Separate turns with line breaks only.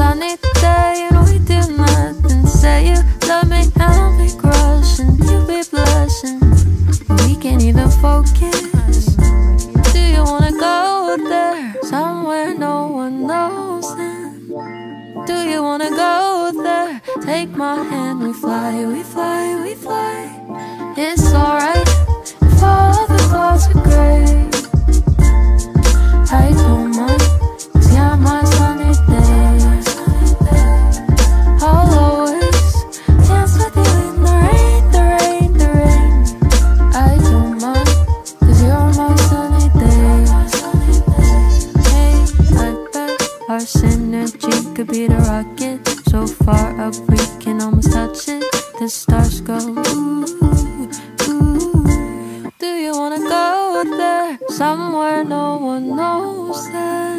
sunny day and we do nothing. Say you love me I'll be crushing. You be blushing. We can't even focus. Do you wanna go there? Somewhere no one knows then. Do you wanna go there? Take my hand, we fly, we fly, we fly. Our synergy could be the rocket. So far up, we can almost touch it. The stars go, ooh, ooh. Do you wanna go there? Somewhere no one knows that.